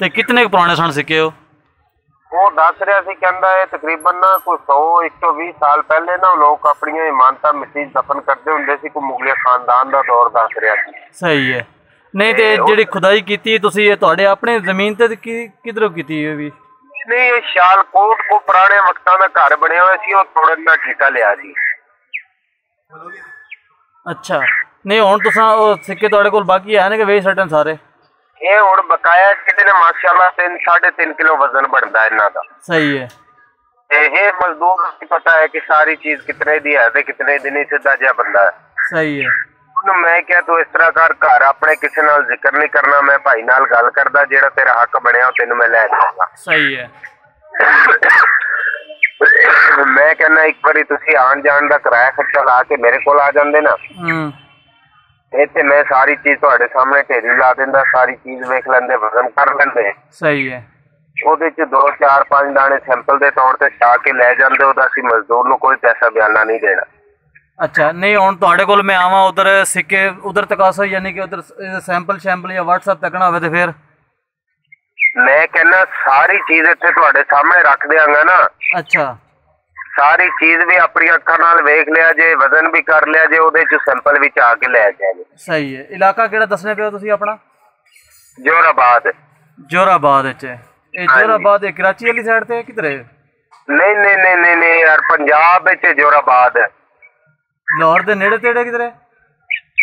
ਤੇ ਕਿੰਨੇ ਪੁਰਾਣੇ ਸਨ ਸਿੱਕੇ ਉਹ? ਉਹ ਦੱਸ ਰਿਹਾ ਸੀ ਕਹਿੰਦਾ ਇਹ ਤਕਰੀਬਨ ਨਾ ਕੋਈ 100 120 ਸਾਲ ਪਹਿਲੇ ਨਾ ਲੋਕ ਆਪਣੀਆਂ ਇਮਾਨਤਾਂ ਮਿੱਟੀ ਦਫਨ ਕਰਦੇ ਹੁੰਦੇ ਸੀ ਕੋਈ ਮੁਗਲੇ ਖਾਨਦਾਨ ਦਾ ਦੌਰ ਦੱਸ ਰਿਹਾ ਸੀ। ਸਹੀ ਹੈ। ਨਹੀਂ ਤੇ ਜਿਹੜੀ ਖੁਦਾਈ ਕੀਤੀ ਤੁਸੀਂ ਇਹ ਤੁਹਾਡੇ ਆਪਣੇ ਜ਼ਮੀਨ ਤੇ ਕਿਧਰੋਂ ਕੀਤੀ ਇਹ ਵੀ? ਨਹੀਂ ਇਹ ਸ਼ਾਲਕੋਟ ਕੋ ਪੁਰਾਣੇ ਵਕਤਾਂ ਦਾ ਘਰ ਬਣਿਆ ਹੋਇਆ ਸੀ ਉਹ ਤੋੜਨ ਦਾ ਠੇਕਾ ਲਿਆ ਸੀ। ਅੱਛਾ। ਨਹੀਂ ਹੁਣ ਤੁਸੀਂ ਉਹ ਸਿੱਕੇ ਤੁਹਾਡੇ ਕੋਲ ਬਾਕੀ ਹੈ ਨੇ ਕਿ ਵੇਚ ਛੱਡਣ ਸਾਰੇ? ਇਹ ਹੁਣ ਬਕਾਇਆ ਕਿਤੇ ਨੇ ਮਾਸ਼ਾਅੱਲਾ 3 3.5 ਕਿਲੋ ਵਜ਼ਨ ਬਣਦਾ ਇਹਨਾਂ ਦਾ। ਸਹੀ ਹੈ। ਤੇ ਇਹ ਮਜ਼ਦੂਰ ਨੂੰ ਪਤਾ ਹੈ ਕਿ ਸਾਰੀ ਚੀਜ਼ ਕਿਤਨੇ ਦੀ ਹੈ ਤੇ ਕਿਤਨੇ ਦੀ ਨਹੀਂ ਸਿੱਧਾ ਜਿਹਾ ਬੰਦਾ ਹੈ। ਸਹੀ ਹੈ। ਉਹਨੂੰ ਮੈਂ ਕਿਹਾ ਤੂੰ ਇਸ ਤਰ੍ਹਾਂ ਕਰ ਘਰ ਆਪਣੇ ਕਿਸੇ ਨਾਲ ਜ਼ਿਕਰ ਨਹੀਂ ਕਰਨਾ ਮੈਂ ਭਾਈ ਨਾਲ ਗੱਲ ਕਰਦਾ ਜਿਹੜਾ ਤੇਰਾ ਹੱਕ ਬਣਿਆ ਉਹ ਤੈਨੂੰ ਮੈਂ ਲੈ ਜਾਵਾਂਗਾ ਸਹੀ ਹੈ। ਮੈਂ ਕਹਿੰਦਾ ਇੱਕ ਵਾਰੀ ਤੁਸੀਂ ਆਣ ਜਾਣ ਦਾ ਕਿਰਾਇਆ ਖਰਚਾ ਲਾ ਕੇ ਮੇਰੇ ਕੋਲ ਆ ਜਾਂਦੇ ਨਾ ਹੂੰ। ਇੱਥੇ ਮੈਂ ਸਾਰੀ ਚੀਜ਼ ਤੁਹਾਡੇ ਸਾਹਮਣੇ ਢੇਰੀ ਲਾ ਦਿੰਦਾ ਸਾਰੀ ਚੀਜ਼ ਵੇਖ ਲੈਂਦੇ ਵਜ਼ਨ ਕਰ ਲੈਂਦੇ। ਸਹੀ ਹੈ। ਉਹਦੇ ਚ 2 4 5 ਦਾਣੇ ਸੈਂਪਲ ਦੇ ਤੌਰ ਤੇ ਛਾ ਕੇ ਲੈ ਜਾਂਦੇ ਉਹਦਾ ਅਸੀਂ ਮਜ਼ਦੂਰ ਨੂੰ ਕੋਈ ਪੈਸਾ ਬਿਆਨਾ ਨਹੀਂ ਦੇਣਾ। ਅੱਛਾ ਨਹੀਂ ਹੁਣ ਤੁਹਾਡੇ ਕੋਲ ਮੈਂ ਆਵਾਂ ਉਧਰ ਸਿੱਕੇ ਉਧਰ ਤਕਾਸੋ ਯਾਨੀ ਕਿ ਉਧਰ ਸੈਂਪਲ ਸ਼ੈਂਪਲ ਜਾਂ WhatsApp ਤੱਕਣਾ ਹੋਵੇ ਤੇ ਫਿਰ। ਮੈਂ ਕਹਿੰਦਾ ਸਾਰੀ ਚੀਜ਼ ਇੱਥੇ ਤੁਹਾਡੇ ਸਾਹਮਣੇ ਰੱਖ ਦਿਆਂਗਾ ਨਾ। ਅੱਛਾ। ਸਾਰੀ ਚੀਜ਼ ਵੀ ਆਪਣੀਆਂ ਅੱਖਾਂ ਨਾਲ ਵੇਖ ਲਿਆ ਜੇ ਵਜ਼ਨ ਵੀ ਕਰ ਲਿਆ ਜੇ ਉਹਦੇ ਚ ਸੈਂਪਲ ਵੀ ਆ ਕੇ ਲੈ ਜਾਗੇ ਸਹੀ ਹੈ ਇਲਾਕਾ ਕਿਹੜਾ ਦੱਸਣੇ ਪਿਓ ਤੁਸੀਂ ਆਪਣਾ ਜੋਰਾਬਾਦ ਜੋਰਾਬਾਦ ਵਿੱਚ ਹੈ। ਇਹ ਜੋਰਾਬਾਦ ਇਹ ਕਰਾਚੀ ਵਾਲੀ ਸਾਈਡ ਤੇ ਹੈ ਕਿਧਰੇ ਨਹੀਂ ਨਹੀਂ ਨਹੀਂ ਨਹੀਂ ਨਹੀਂ ਯਾਰ ਪੰਜਾਬ ਵਿੱਚ ਜੋਰਾਬਾਦ ਲਾਹੌਰ ਦੇ ਨੇੜੇ ਤੇੜੇ ਕਿਧਰੇ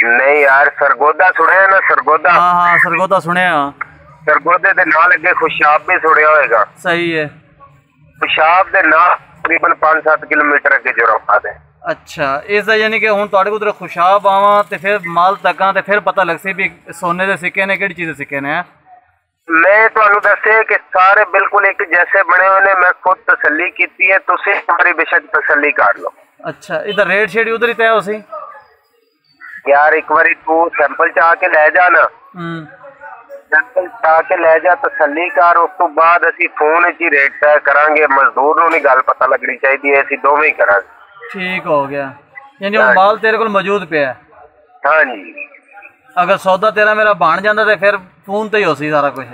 ਨਹੀਂ ਯਾਰ ਸਰਗੋਦਾ ਸੁਣਿਆ ਨਾ ਸਰਗੋਦਾ ਹਾਂ ਹਾਂ ਸਰਗੋਦਾ ਸੁਣਿਆ ਸਰਗੋਦੇ ਦੇ ਨਾਲ ਅੱਗੇ ਖੁਸ਼ਾਬ ਵੀ ਸੁਣਿਆ ਹੋਏਗਾ ਸਹੀ ਹੈ ਖੁਸ਼ਾਬ ਦੇ ਨਾਲ ਤਕਰੀਬਨ 5-7 ਕਿਲੋਮੀਟਰ ਅੱਗੇ ਜੋਰਾਬਾਦ ਹੈ ਅੱਛਾ ਇਸ ਦਾ ਯਾਨੀ ਕਿ ਹੁਣ ਤੁਹਾਡੇ ਕੋਲ ਉਧਰ ਖੁਸ਼ਾਬ ਆਵਾਂ ਤੇ ਫਿਰ ਮਾਲ ਤੱਕਾਂ ਤੇ ਫਿਰ ਪਤਾ ਲੱਗ ਸੀ ਵੀ ਸੋਨੇ ਦੇ ਸਿੱਕੇ ਨੇ ਕਿਹੜੀ ਚੀਜ਼ ਦੇ ਸਿੱਕੇ ਨੇ ਹੈਂ? ਮੈਂ ਤੁਹਾਨੂੰ ਦੱਸਿਆ ਕਿ ਸਾਰੇ ਬਿਲਕੁਲ ਇੱਕ ਜੈਸੇ ਬਣੇ ਹੋਏ ਨੇ ਮੈਂ ਖੁਦ ਤਸੱਲੀ ਕੀਤੀ ਹੈ ਤੁਸੀਂ ਸਾਰੀ ਬੇਸ਼ੱਕ ਤਸੱਲੀ ਕਰ ਲਓ ਅੱਛਾ ਇਹਦਾ ਰੇਟ ਸ਼ੇਡ ਉਧਰ ਹੀ ਤੈਅ ਹੋ ਸੀ ਯਾਰ ਇੱਕ ਵਾਰੀ ਤੂੰ ਸੈਂਪਲ ਚ ਆ ਕੇ ਲੈ ਜਾ ਨਾ ਹੂੰ ਸੈਂਪਲ ਚ ਆ ਕੇ ਲੈ ਜਾ ਤਸੱਲੀ ਕਰ ਉਸ ਤੋਂ ਬਾਅਦ ਅਸੀਂ ਫੋਨ ਵਿੱਚ ਹੀ ਰੇਟ ਤੈਅ ਕਰਾਂਗੇ। ਮਜ਼ਦੂਰ ਨੂੰ ਨਹੀਂ ਗੱਲ ਪਤਾ ਲੱਗਣੀ ਚਾਹੀਦੀ ਹੈ ਅਸੀਂ ਦੋਵੇਂ ਹੀ ਕਰਾਂਗੇ। ਠੀਕ ਹੋ ਗਿਆ। ਯਾਨੀ ਹੁਣ ਮਾਲ ਤੇਰੇ ਕੋਲ ਮੌਜੂਦ ਪਿਆ ਹੈ। ਹਾਂਜੀ। ਅਗਰ ਸੌਦਾ ਤੇਰਾ ਮੇਰਾ ਬਣ ਜਾਂਦਾ ਤੇ ਫਿਰ ਫੋਨ ਤੇ ਹੀ ਹੋ ਸੀ ਸਾਰਾ ਕੁਝ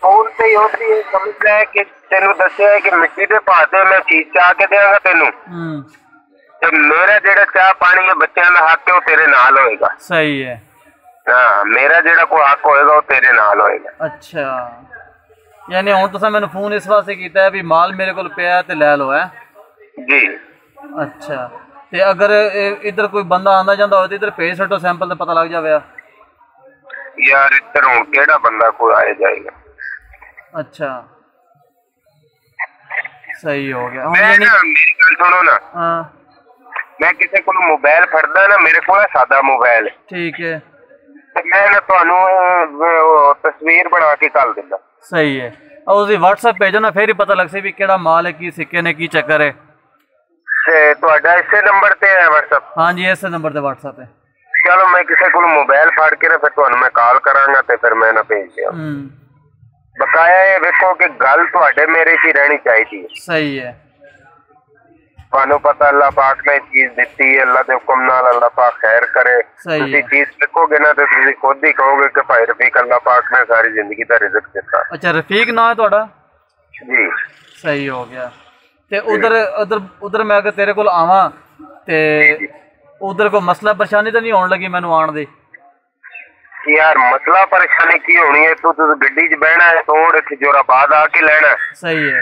ਫੋਨ ਤੇ ਹੀ ਹੁੰਦੀ ਹੈ ਸਮਝ ਲੈ ਕਿ ਤੈਨੂੰ ਦੱਸਿਆ ਕਿ ਮਿੱਟੀ ਦੇ ਭਾਅ ਤੇ ਮੈਂ ਚੀਜ਼ ਚਾ ਕੇ ਦੇਵਾਂਗਾ ਤੈਨੂੰ। ਹੂੰ। ਤੇ ਮੇਰਾ ਜਿਹੜਾ ਚਾਹ ਪਾਣੀ ਹੈ ਬੱਚਿਆਂ ਦਾ ਹੱਕ ਹੈ ਉਹ ਤੇਰੇ ਨਾਲ ਹੋਏਗਾ। ਸਹੀ ਹੈ। ਹਾਂ ਮੇਰਾ ਜਿਹੜਾ ਕੋਈ ਹੱਕ ਹੋਏਗਾ ਉਹ ਤੇਰੇ ਨਾਲ ਹੋਏਗਾ ਅੱਛਾ ਯਾਨੀ ਹੁਣ ਤੁਸੀਂ ਮੈਨੂੰ ਫੋਨ ਇਸ ਵਾਸਤੇ ਕੀਤਾ ਹੈ ਵੀ ਮਾਲ ਮੇਰੇ ਕੋਲ ਪਿਆ ਹੈ ਤੇ ਲੈ ਲਓ ਹੈ ਜੀ ਅੱਛਾ ਤੇ ਅਗਰ ਇਹ- ਇੱਧਰ ਕੋਈ ਬੰਦਾ ਆਂਦਾ ਜਾਂਦਾ ਹੋਵੇ ਤੇ ਇੱਧਰ ਭੇਜ ਛੱਡੋ ਸੈਂਪਲ ਤੇ ਪਤਾ ਲੱਗ ਜਾਵੇ ਯਾਰ ਇੱਧਰ ਹੁਣ ਕਿਹੜਾ ਬੰਦਾ ਕੋਈ ਆਏ ਜਾਏਗਾ ਅੱਛਾ ਸਹੀ ਹੋ ਗਿਆ ਹੁਣ ਮੈਂ ਯਾਨੀ ਨਾ ਮੇਰੀ ਗੱਲ ਸੁਣੋ ਨਾ ਹਾਂ ਮੈਂ ਕਿਸੇ ਕੋਲ ਮੋਬਾਈਲ ਫੜਦਾ ਨਾ ਮੇਰੇ ਕੋਲ ਹੈ ਸਾਦਾ ਮੋਬਾਈਲ ਠੀਕ ਹੈ ਤੇ ਮੈਂ ਨਾ ਤੁਹਾਨੂੰ ਅਹ, ਉਹ ਤਸਵੀਰ ਬਣਾ ਕੇ ਕੱਲ ਦਿੰਦਾ ਸਹੀ ਹੈ ਆ ਤੁਸੀਂ WhatsApp ਭੇਜੋ ਨਾ ਫਿਰ ਹੀ ਪਤਾ ਲੱਗ ਸੇ ਵੀ ਕਿਹੜਾ ਮਾਲ ਹੈ ਕੀ ਸਿੱਕੇ ਨੇ ਕੀ ਚੱਕਰ ਹੈ ਤੇ ਤੁਹਾਡਾ ਇਸੇ ਨੰਬਰ ਤੇ ਹੈ WhatsApp ਹਾਂਜੀ ਇਸੇ ਨੰਬਰ ਤੇ WhatsApp ਹੈ ਚਲੋ ਮੈਂ ਕਿਸੇ ਕੋਲ ਮੋਬਾਈਲ ਫੜ ਕੇ ਨਾ ਫਿਰ ਤੁਹਾਨੂੰ ਮੈਂ ਕਾਲ ਕਰਾਂਗਾ ਤੇ ਫਿਰ ਮੈਂ ਨਾ ਭੇਜ ਦਿਆਂ ਹੂੰ ਬਕਾਇਆ ਇਹ ਵੇਖੋ ਕਿ ਗੱਲ ਤੁਹਾਡੇ ਮੇਰੇ 'ਚ ਹੀ ਰਹਿਣੀ ਚਾਹੀਦੀ ਹੈ ਸਹੀ ਹੈ ਤੁਹਾਨੂੰ ਪਤਾ ਅੱਲਾਹ ਪਾਕ ਨੇ ਚੀਜ਼ ਦਿੱਤੀ ਹੈ ਅੱਲਾਹ ਦੇ ਹੁਕਮ ਨਾਲ ਅੱਲਾਹ ਪਾਕ ਖੈਰ ਕਰੇ ਸਹੀ ਤੁਸੀਂ ਹੈ। ਚੀਜ਼ ਲਿਖੋਗੇ ਨਾ ਤੇ ਤੁਸੀਂ ਖੁਦ ਹੀ ਕਹੋਗੇ ਕਿ ਭਾਈ ਰਫੀਕ ਅੱਲਾਹ ਪਾਕ ਨੇ ਸਾਰੀ ਜ਼ਿੰਦਗੀ ਦਾ ਰਿਜ਼ਕ ਦਿੱਤਾ ਅੱਛਾ ਰਫੀਕ ਨਾਂ ਹੈ ਤੁਹਾਡਾ ਜੀ ਸਹੀ ਹੋ ਗਿਆ ਤੇ ਉਧਰ ਉਧਰ ਉਧਰ ਮੈਂ ਅਗਰ ਤੇਰੇ ਕੋਲ ਆਵਾਂ ਤੇ ਉਧਰ ਕੋਈ ਮਸਲਾ ਪਰੇਸ਼ਾਨੀ ਤਾਂ ਨਹੀਂ ਆਉਣ ਲੱਗੀ ਮੈਨੂੰ ਆਣ ਦੀ ਯਾਰ ਮਸਲਾ ਪਰੇਸ਼ਾਨੀ ਕੀ ਹੋਣੀ ਹੈ ਤੂੰ ਤੂੰ ਗੱਡੀ 'ਚ ਬਹਿਣਾ ਹੈ ਤੋੜ ਇੱਥੇ ਜੋਰਾਬਾਦ ਆ ਕੇ ਲੈਣਾ ਹੈ। ਸਹੀ ਹੈ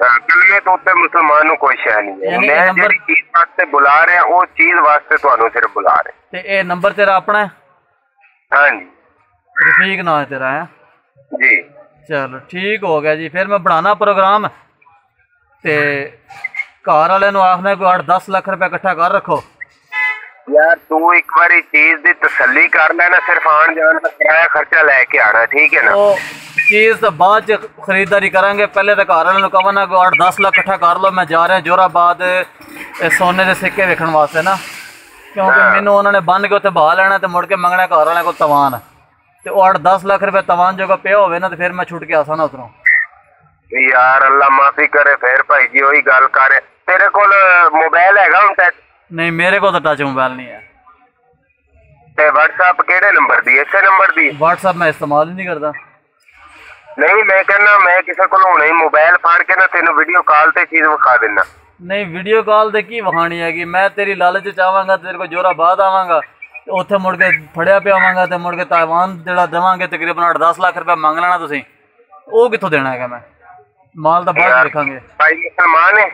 ਕਲਮੇ ਤੋਂ ਉੱਤੇ ਮੁਸਲਮਾਨ ਨੂੰ ਕੋਈ ਸ਼ੈ ਨਹੀਂ ਹੈ। ਮੈਂ ਜਿਹੜੀ ਚੀਜ਼ ਵਾਸਤੇ ਬੁਲਾ ਰਿਹਾ ਉਹ ਚੀਜ਼ ਵਾਸਤੇ ਤੁਹਾਨੂੰ ਸਿਰਫ ਬੁਲਾ ਰਿਹਾ। ਤੇ ਇਹ ਨੰਬਰ ਤੇਰਾ ਆਪਣਾ ਹੈ? ਹਾਂਜੀ। ਰਫੀਕ ਨਾਂ ਹੈ ਤੇਰਾ ਹੈ? ਜੀ। ਚਲ ਠੀਕ ਹੋ ਗਿਆ ਜੀ। ਫਿਰ ਮੈਂ ਬਣਾਣਾ ਪ੍ਰੋਗਰਾਮ। ਤੇ ਘਰ ਵਾਲਿਆਂ ਨੂੰ ਆਖਣਾ ਕੋਈ 8-10 ਲੱਖ ਰੁਪਏ ਇਕੱਠਾ ਕਰ ਰੱਖੋ। ਯਾਰ ਤੂੰ ਇੱਕ ਵਾਰੀ ਚੀਜ਼ ਦੀ ਤਸੱਲੀ ਕਰ ਲੈਣਾ ਸਿਰਫ ਆਣ ਜਾਣ ਦਾ ਕਿਰਾਇਆ ਖਰਚਾ ਲੈ ਕੇ ਆਣਾ ਠੀਕ ਹੈ ਨਾ? ਉਹ ਚੀਜ਼ ਤਾਂ ਬਾਅਦ ਚ ਖਰੀਦਦਾਰੀ ਕਰਾਂਗੇ ਪਹਿਲੇ ਤਾਂ ਘਰ ਵਾਲਿਆਂ ਨੂੰ ਕਹਣਾ ਕੋਈ 8-10 ਲੱਖ ਇਕੱਠਾ ਕਰ ਲਓ ਮੈਂ ਜਾ ਰਿਹਾ ਜੋਰਾਬਾਦ ਇਹ ਸੋਨੇ ਦੇ ਸਿੱਕੇ ਵੇਖਣ ਵਾਸਤੇ ਨਾ ਕਿਉਂਕਿ ਮੈਨੂੰ ਉਹਨਾਂ ਨੇ ਬੰਨ ਕੇ ਉੱਥੇ ਬਹਾ ਲੈਣਾ ਤੇ ਮੁੜ ਕੇ ਮੰਗਣਾ ਘਰ ਵਾਲਿਆਂ ਕੋਲ ਤਵਾਨ ਤੇ ਉਹ 8-10 ਲੱਖ ਰੁਪਏ ਤਵਾਨ ਜੋਗਾ ਪਿਆ ਹੋਵੇ ਨਾ ਤੇ ਫਿਰ ਮੈਂ ਛੁੱਟ ਕੇ ਆਸਾਂ ਨਾ ਉਧਰੋਂ ਯਾਰ ਅੱਲਾ ਮਾਫੀ ਕਰੇ ਫੇਰ ਭਾਈ ਜੀ ਉਹੀ ਗੱਲ ਕਰ ਤੇਰੇ ਕੋਲ ਮੋਬਾਈਲ ਹੈਗਾ ਹੁਣ ਤੇ ਨਹੀਂ ਮੇਰੇ ਕੋਲ ਤਾਂ ਟੱਚ ਮੋਬਾਈਲ ਨਹੀਂ ਹੈ ਤੇ WhatsApp ਕਿਹੜੇ ਨੰਬਰ ਦੀ ਇਸੇ ਨੰਬਰ ਦੀ WhatsApp ਮੈਂ ਇਸਤੇਮਾਲ ਹੀ ਨਹੀਂ ਕਰਦਾ ਨਹੀਂ ਮੈਂ ਕਹਿੰਦਾ ਮੈਂ ਕਿਸੇ ਕੋਲ ਹੁਣੇ ਮੋਬਾਈਲ ਫੜ ਕੇ ਨਾ ਤੈਨੂੰ ਵੀਡੀਓ ਕਾਲ ਤੇ ਚੀਜ਼ ਵਿਖਾ ਦਿੰਦਾ। ਨਹੀਂ ਵੀਡੀਓ ਕਾਲ ਤੇ ਕੀ ਵਖਾਣੀ ਹੈਗੀ? ਮੈਂ ਤੇਰੀ ਲਾਲਚ ਚ ਆਵਾਂਗਾ ਤੇਰੇ ਕੋਲ ਜੋਰਾਬਾਦ ਆਵਾਂਗਾ। ਉੱਥੇ ਮੁੜ ਕੇ ਫੜਿਆ ਪਿਆ ਆਵਾਂਗਾ ਤੇ ਮੁੜ ਕੇ ਤਾਇਵਾਨ ਜਿਹੜਾ ਦੇਵਾਂਗੇ ਤਕਰੀਬਨ 8-10 ਲੱਖ ਰੁਪਏ ਮੰਗ ਲੈਣਾ ਤੁਸੀਂ। ਉਹ ਕਿੱਥੋਂ ਦੇਣਾ ਹੈਗਾ ਮੈਂ? ਮਾਲ ਦਾ ਬਾਅਦ ਦੇਖਾਂਗੇ। ਭਾਈ ਮੁਸਲਮਾਨ ਹੈ।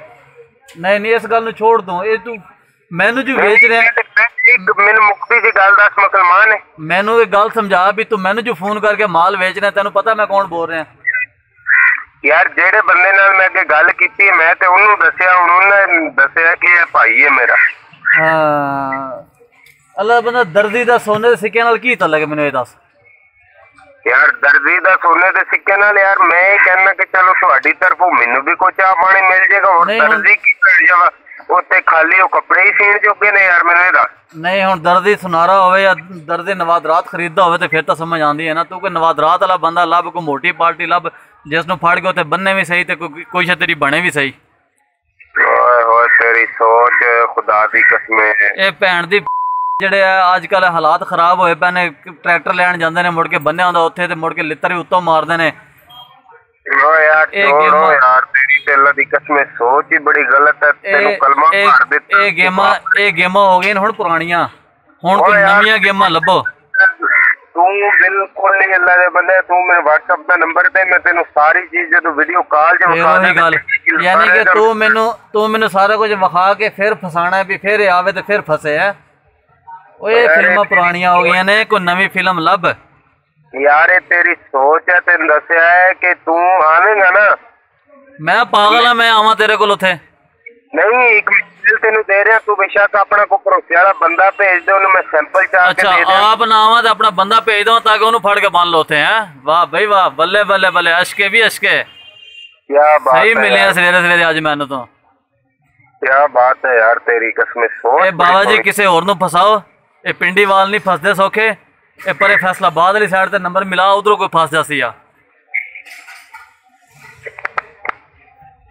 ਨਹੀਂ ਨਹੀਂ ਇਸ ਗੱਲ ਨੂੰ ਛੋੜ ਦੋ ਇਹ ਤੂੰ ਮੈਨੂੰ ਜੋ ਵੇਚ ਰਿਹਾ ਇੱਕ ਮੈਨੂੰ ਮੁਕਤੀ ਦੀ ਗੱਲ ਦੱਸ ਮੁਸਲਮਾਨ ਹੈ ਮੈਨੂੰ ਇਹ ਗੱਲ ਸਮਝਾ ਵੀ ਤੂੰ ਮੈਨੂੰ ਜੋ ਫੋਨ ਕਰਕੇ ਮਾਲ ਵੇਚ ਰਿਹਾ ਤੈਨੂੰ ਪਤਾ ਮੈਂ ਕੌਣ ਬੋਲ ਰਿਹਾ ਯਾਰ ਜਿਹੜੇ ਬੰਦੇ ਨਾਲ ਮੈਂ ਅੱਗੇ ਗੱਲ ਕੀਤੀ ਮੈਂ ਤੇ ਉਹਨੂੰ ਦੱਸਿਆ ਹੁਣ ਉਹਨੇ ਦੱਸਿਆ ਕਿ ਇਹ ਭਾਈ ਹੈ ਮੇਰਾ ਹਾਂ ਅੱਲਾ ਬੰਦਾ ਦਰਦੀ ਦਾ ਸੋਨੇ ਦੇ ਸਿੱਕਿਆਂ ਨਾਲ ਕੀ ਤਲਕ ਮੈਨੂੰ ਇਹ ਦੱਸ ਯਾਰ ਦਰਜੀ ਦਾ ਸੋਨੇ ਦੇ ਸਿੱਕੇ ਨਾਲ ਯਾਰ ਮੈਂ ਇਹ ਕਹਿਣਾ ਕਿ ਚਲੋ ਤੁਹਾਡੀ ਤਰਫੋਂ ਮੈਨੂੰ ਵੀ ਕੋਈ ਚਾਹ ਪਾਣੀ ਮਿਲ ਜਾਏਗਾ ਹੁਣ ਨਹੀਂ, ਹੁਣ- ਦਰਜੀ ਕੀ ਕਰ ਜਾਵਾ ਉੱਤੇ ਖਾਲੀ ਉਹ ਕੱਪੜੇ ਹੀ ਸੀਣ ਜੋਗੇ ਨੇ ਯਾਰ ਮੈਨੂੰ ਇਹ ਦੱਸ ਨਹੀਂ ਹੁਣ ਦਰਦੀ ਸੁਨਾਰਾ ਹੋਵੇ ਜਾਂ ਦਰਦੀ ਨਵਾਦਰਾਤ ਖਰੀਦਦਾ ਹੋਵੇ ਤੇ ਫਿਰ ਤਾਂ ਸਮਝ ਆਉਂਦੀ ਹੈ ਨਾ ਤੂੰ ਕੋਈ ਨਵਾਦਰਾਤ ਵਾਲਾ ਬੰਦਾ ਲੱਭ ਕੋਈ ਮੋਟੀ ਪਾਰਟੀ ਲੱਭ ਜਿਸ ਨੂੰ ਫੜ ਕੇ ਉੱਤੇ ਬੰਨੇ ਵੀ ਸਹੀ ਤੇ ਕੋਈ ਕੋਈ ਸ਼ੇ ਤੇਰੀ ਬਣੇ ਵੀ ਸਹੀ ਓਏ ਹੋਏ ਤੇਰੀ ਸੋਚ ਖੁਦਾ ਦੀ ਕਸਮ ਹੈ ਇਹ ਭੈਣ ਦੀ ਜਿਹੜੇ ਆ ਅੱਜ ਕੱਲ ਹਾਲਾਤ ਖਰਾਬ ਹੋਏ ਪਏ ਨੇ ਟਰੈਕਟਰ ਲੈਣ ਜਾਂਦੇ ਨੇ ਮੁੜ ਕੇ ਬੰਨਿਆ ਹੁੰਦਾ ਉੱਥੇ ਤੇ ਮੁੜ ਕੇ ਲਿੱਤਰ ਹੀ ਉੱਤੋਂ ਮਾਰਦੇ ਨੇ ਓ ਯਾਰ ਇਹ ਛੋੜੋ ਗੇਮਾਂ- ਯਾਰ अल्लाह दी कसम सोच ही बड़ी गलत है तेनु कलमा मार देता ए गेमा ए गेमा हो गए हुन पुरानियाँ हुन कोई नवीं गेमा लबो तू बिल्कुल नहीं अल्लाह दे बंदे तू मेरे WhatsApp दा नंबर दे मैं तेनु सारी चीज़ जदो वीडियो कॉल जे विखा दे यानी कि तू मेनू तू मेनू सारा कुछ विखा के फिर फसाना है भी फिर आवे ते फिर फसे है। ओए फिल्मां पुरानियाँ हो गईयां ने कोई नवी फ़िल्म लब यार तेरी सोच है तेन दसया है कि तू आवेगा ना ਮੈਂ ਪਾਗਲ ਆ ਮੈਂ ਆਵਾਂ ਤੇਰੇ ਕੋਲ ਉੱਥੇ ਨਹੀਂ ਇੱਕ ਮਿਲ ਤੈਨੂੰ ਦੇ ਰਿਹਾ ਤੂੰ ਬੇਸ਼ੱਕ ਆਪਣਾ ਕੋ ਭਰੋਸੇ ਵਾਲਾ ਬੰਦਾ ਭੇਜ ਦੇ ਉਹਨੂੰ ਮੈਂ ਸੈਂਪਲ ਚਾਹ ਕੇ ਅੱਛਾ ਦੇ ਦਿਆਂ ਆਪ ਨਾ ਆਵਾਂ ਤੇ ਆਪਣਾ ਬੰਦਾ ਭੇਜ ਦਵਾਂ ਤਾਂ ਕਿ ਉਹਨੂੰ ਫੜ ਕੇ ਬੰਨ ਲਓ ਉੱਥੇ ਹੈ ਵਾਹ ਬਈ ਵਾਹ ਬੱਲੇ ਬੱਲੇ ਬੱਲੇ ਅਸ਼ਕੇ ਵੀ ਅਸ਼ਕੇ ਕੀ ਬਾਤ ਸਹੀ ਹੈ ਮਿਲਿਆ ਯਾਰ, ਸਵੇਰੇ ਸਵੇਰੇ ਅੱਜ ਮੈਨੂੰ ਤੋਂ ਕਿਆ ਬਾਤ ਹੈ ਯਾਰ ਤੇਰੀ ਕਸਮ ਸੋਚ ਇਹ ਬਾਬਾ ਜੀ ਕਿਸੇ ਹੋਰ ਨੂੰ ਫਸਾਓ ਇਹ ਪਿੰਡੀ ਵਾਲ ਨਹੀਂ ਫਸਦੇ ਸੌਖੇ ਇਹ ਪਰੇ ਫੈਸਲਾ ਬਾਦ ਵਾਲੀ ਸਾਈਡ ਤੇ ਨੰਬਰ ਮਿਲਾ ਉਧਰੋਂ ਕੋਈ ਫਸ ਜਾਸੀ ਆ